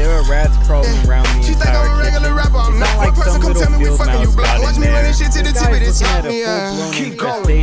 there are rats crawling yeah. around me. She think I'm a regular kitchen. rapper. I'm not not one like person come tell me we fucking you mouse block. Watch me there. running shit to the tip of this uh, Keep going.